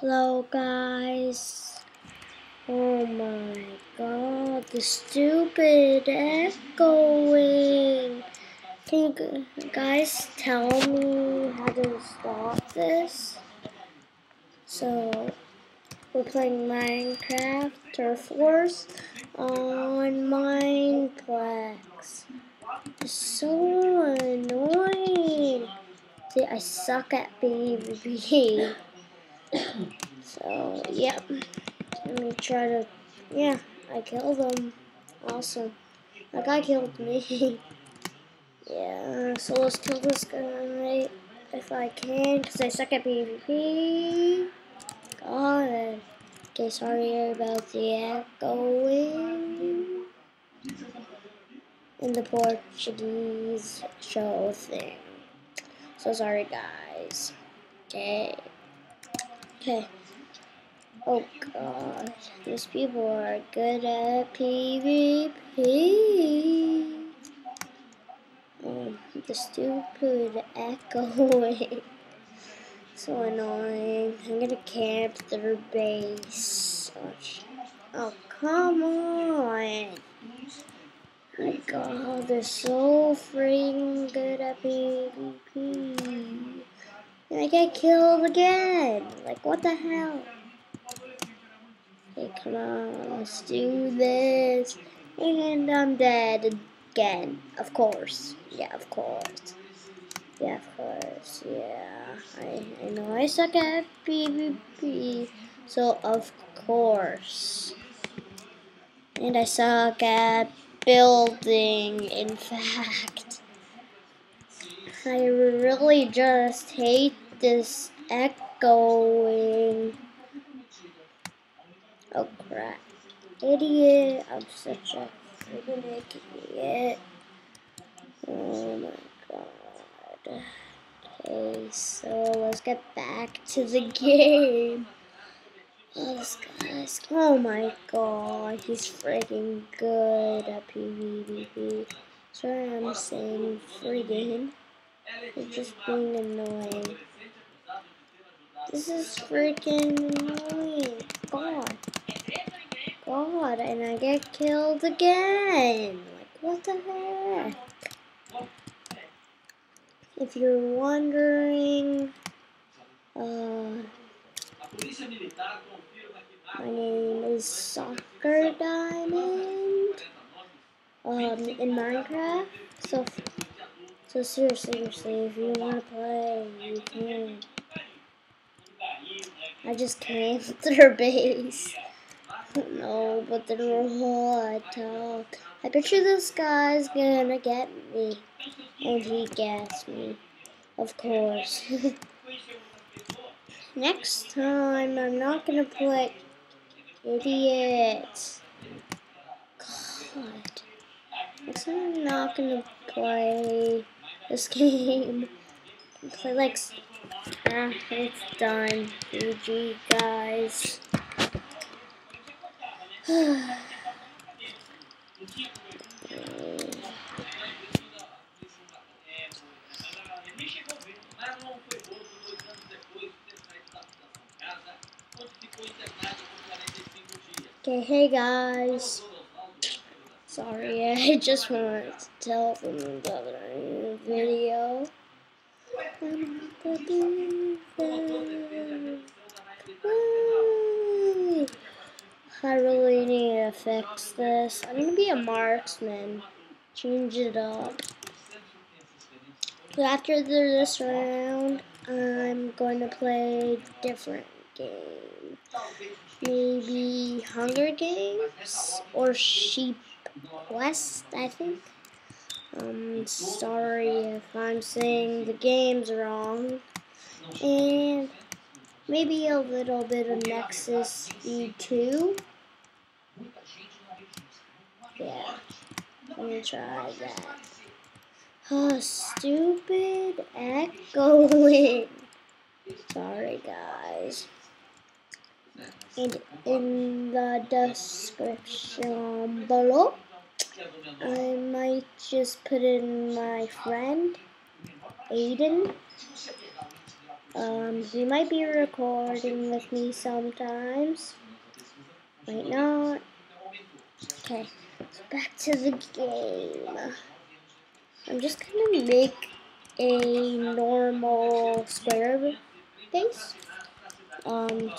Hello guys. Oh my god, the stupid echoing. Can you guys tell me how to stop this? So, we're playing Minecraft Turf Wars on Mineplex. It's so annoying. See, I suck at PvP. So, yeah. Let me try to... Yeah, I killed him. Awesome. That guy killed me. yeah, so let's kill this guy if I can, because I suck at PvP. God. Okay, sorry about the echoing. In the Portuguese show thing. So sorry, guys. Okay. Okay. Oh god, these people are good at PvP. Oh, mm, the stupid echoing. so annoying. I'm gonna camp their base. Oh, come on. My god, they're so freaking good at PvP. I get killed again. Like, what the hell? Okay, come on, let's do this. And I'm dead again. Of course. Yeah, of course. Yeah, of course. Yeah. I, I know I suck at PvP. So, of course. And I suck at building, in fact. I really just hate this echoing. Oh crap. Idiot. I'm such a freaking idiot. Oh my god. Okay, so let's get back to the game. Oh, this guy's, oh my god, he's freaking good at PvP. Sorry I'm saying freaking. He's just being annoying. This is freaking annoying. God. God, and I get killed again. Like, what the heck? If you're wondering, uh, my name is Soccer Diamond um, in Minecraft. So, so seriously, seriously, if you want to play, you can. I just came their base. No, but they're hot. Uh, I bet you this guy's gonna get me. And he gets me. Of course. Next time, I'm not gonna play idiots. God. Next time, I'm not gonna play this game. Play like. Ah, it's done. GG, guys. Okay, hey guys. Sorry, I just wanted to tell them about the other video. I really need to fix this. I'm gonna be a marksman. Change it up. But after this round, I'm going to play different game. Maybe Hunger Games or Sheep Quest, I think. Um, sorry if I'm saying the games wrong. And maybe a little bit of Nexus E2. Yeah, let me try that. Oh, stupid echoing. Sorry, guys. And in the description below, I might just put in my friend, Aiden. Um, he might be recording with me sometimes. Might not. Okay, back to the game. I'm just gonna make a normal square base. Um,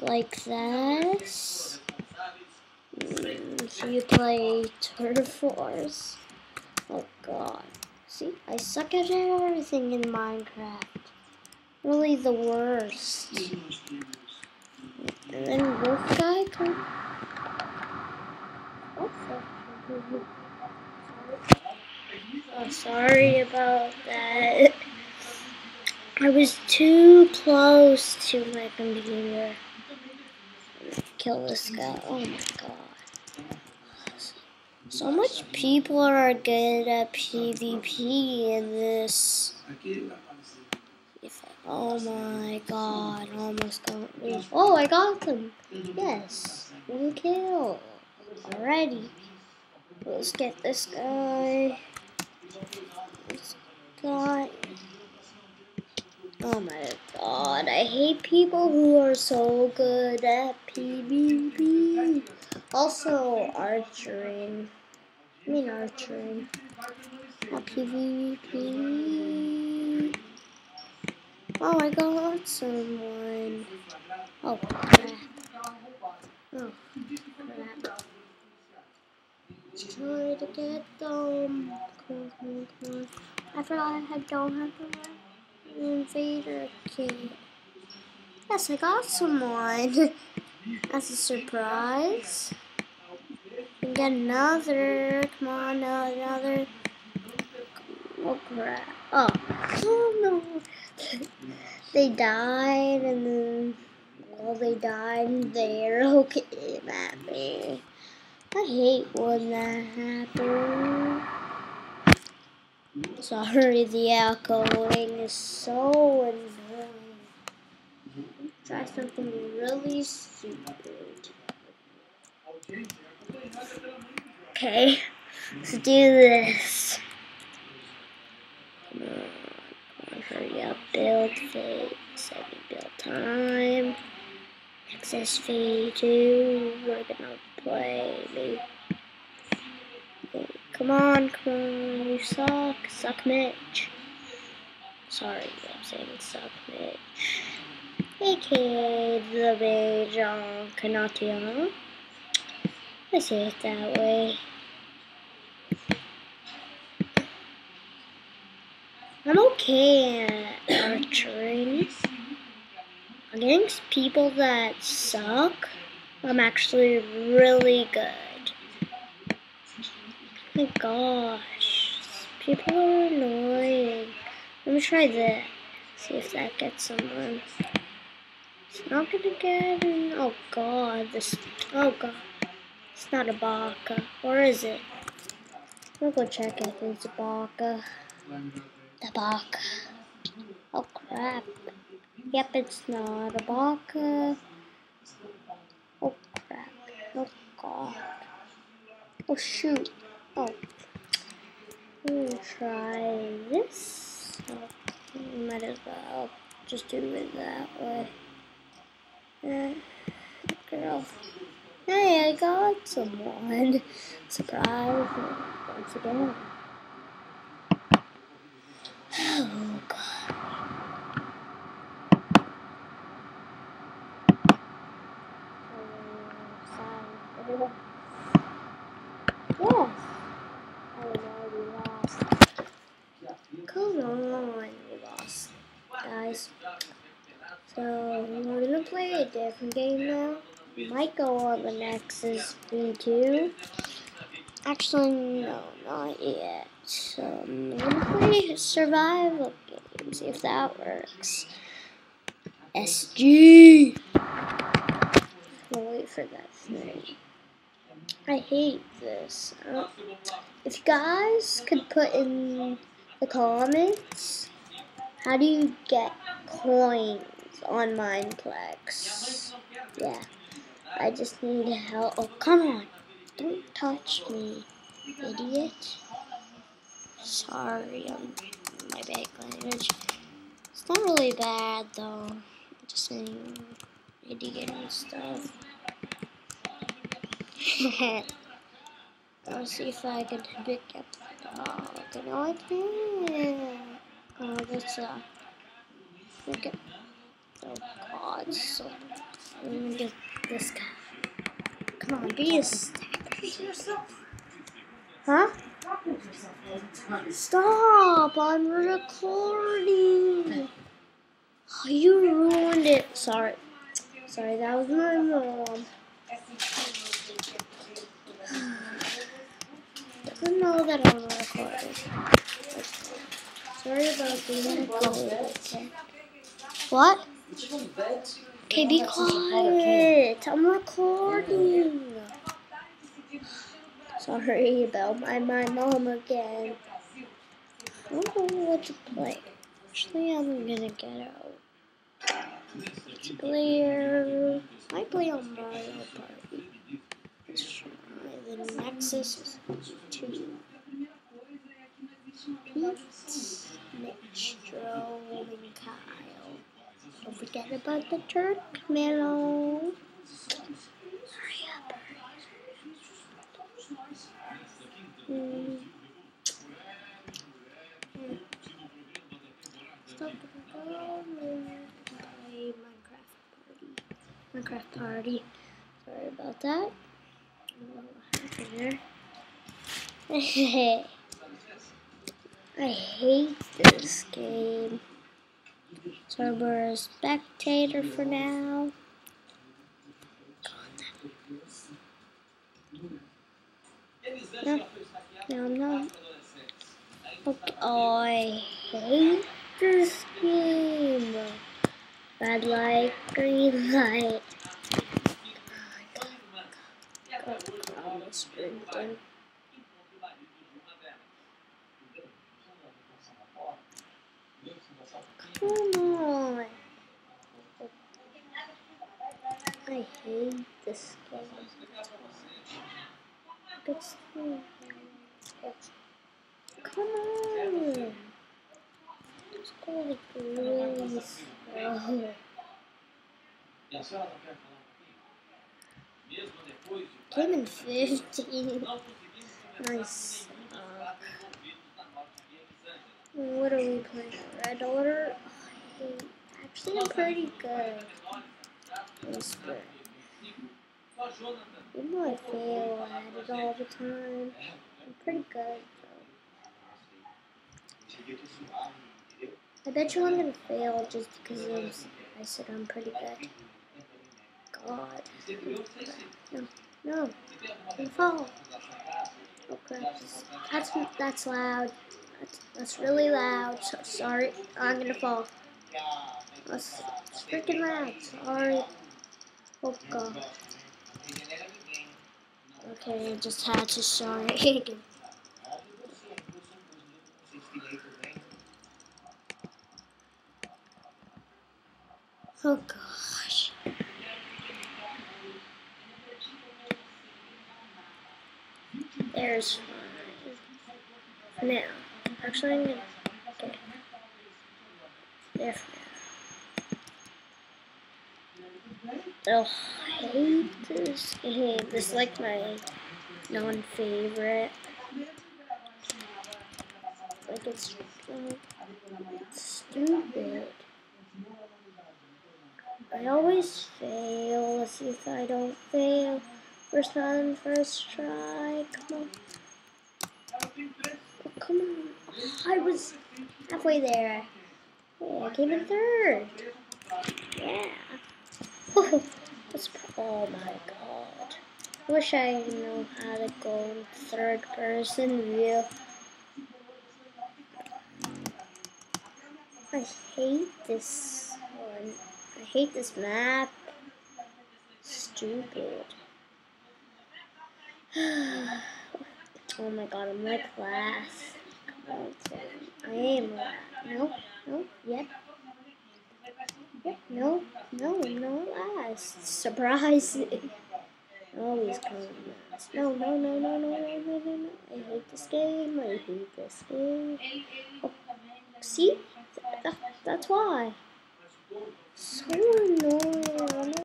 like this. You play Turf Wars. Oh god. See, I suck at everything in Minecraft. Really the worst. And then Wolf Guy comes. Oh, sorry about that. I was too close to my computer. Kill this guy. Oh my god. So much people are good at PvP in this. Oh my god, almost got me. Oh, I got them. Yes, one kill. Alrighty. Let's get this guy. This guy. Oh my god, I hate people who are so good at PvP. Also, archery. I mean archery. Not PvP. Oh, I got someone. Oh, crap. Oh, crap. Try to get them. Come on, come on, come on. I forgot I don't have the invader kit. Yes, I got someone. As a surprise. And get another. Come on, another. Oh, crap. Oh, oh no. they died and then well they died they're looking at me. I hate when that happens. Sorry, the echoing is so annoying. Try something really stupid. Okay, let's do this. Come on hurry up, build phase, setting build time, access phase 2, we're gonna play, maybe. Come on, come on, you suck, suck Mitch. Sorry, I'm saying suck Mitch. AK the Beige on I say it that way. I'm okay uh, at archery. Against people that suck, I'm actually really good. Oh my gosh, people are annoying. Let me try this. See if that gets someone. It's not gonna get in. Oh god, this. Oh god. It's not a baka. Or is it? We'll go check if it's a baka. The baka. Oh crap. Yep, it's not a baka. Oh crap. Oh god. Oh shoot. Oh. Me try this. Oh, might as well just do it that way. Uh, girl. Hey, I got someone. Surprise once again. Oh, God. Yes. I already lost. Come on, we lost, guys. So we're gonna play a different game now. Might go on the Nexus V2. Actually, no, not yet. So I'm gonna play survival game, see if that works. SG! I'll wait for that thing. I hate this. Uh, if you guys could put in the comments, how do you get coins on Mineplex? Yeah, I just need help. Oh, come on. Don't touch me, idiot. Sorry, um, my bad language. It's not really bad though. I'm Just saying idiot and stuff. I'll see if I can pick up the dog. No, I can't. Oh, that's uh. Look at. Oh God, so. Let me get this guy. Come on, be a Huh? Stop! I'm recording. Oh, you ruined it. Sorry. Sorry, that was my mom. Doesn't know that I'm recording. Sorry about being recorded. What? Okay, be quiet. I'm recording. Sorry about my, my mom again. I don't know what to play. Actually, I'm gonna get out. Player. I play on Mario Party. Let's try the Nexus 2. Pete, Mitch, Jerome, and Kyle. Don't forget about the Turk Mellow. Mm. Stop play Minecraft party. Minecraft party. Sorry about that. I hate this game. So we're a spectator for now. No. No, not. Okay. Oh, I hate this game. Red light, green light. Oh Come on. I hate this game. It's Come on. Let's go really slow. Came in 15. Nice. Uh, what are we playing? Red Order? Oh, actually, I'm pretty good. Whisper. Even though I fail at it all the time, I'm pretty good. I bet you I'm gonna fail just because I said I'm pretty good. God. No, no, don't fall. Oh crap, that's, that's loud. That's, that's really loud. So, sorry, I'm gonna fall. That's freaking loud. Sorry. Oh god. Okay, I just had to sorry. Oh gosh. There's five. Now, actually, I'm gonna. Okay. There I hate this game. This is like my non-favorite. Like it's, it's stupid. I always fail. Let's see if I don't fail. First time, first try. Come on. Oh, come on. Oh, I was halfway there. Yeah, I came in third. Yeah. oh my god. I wish I knew how to go in third person view. I hate this one. I hate this map. Stupid. oh my god, I'm like last. I am last. No, no, yep. No, no, no last. Surprising. Always coming last. No, no, no, no, no, no, no, no, no. I hate this game. I hate this game. Oh, see? That's why. So annoying.